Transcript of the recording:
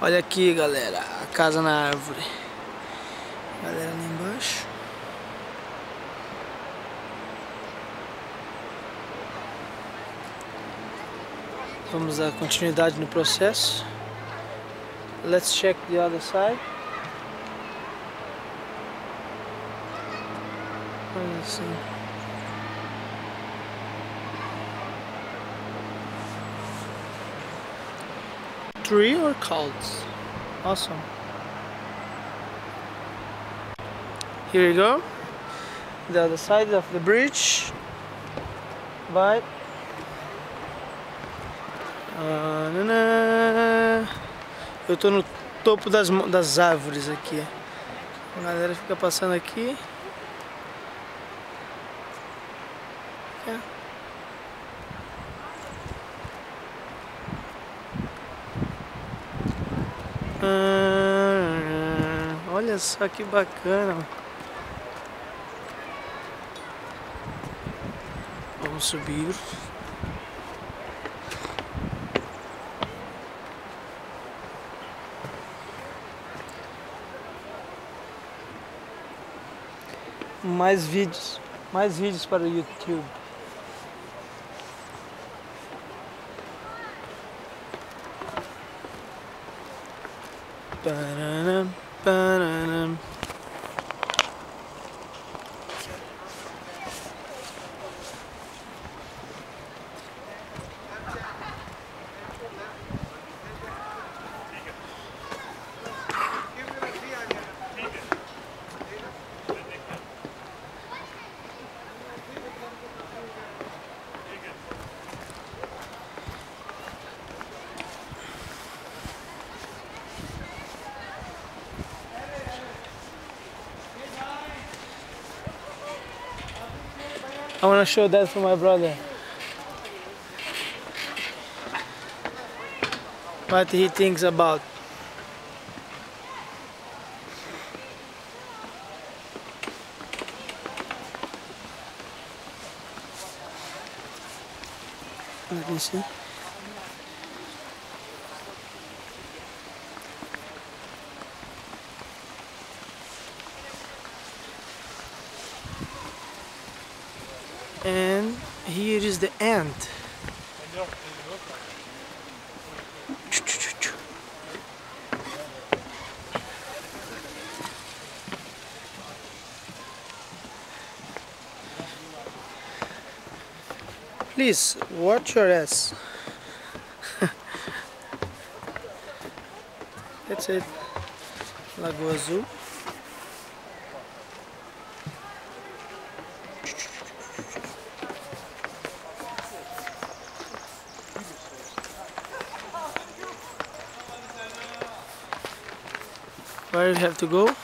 Olha aqui, galera, a casa na árvore. Galera ali embaixo. Vamos dar continuidade no processo. Let's check the other side. Olha assim. Tree or cults? Awesome. Here you go. The other side of the bridge. Bye. Ah. Eu tô no topo das, das árvores aqui. A galera fica passando aqui. Aqui, olha só que bacana. Vamos subir. Mais vídeos, mais vídeos para o YouTube. Ba-da-dum. I want to show that for my brother. What he thinks about. Let me see. And here is the ant. Please watch your ass. That's it. Lagoa Azul. You have to go?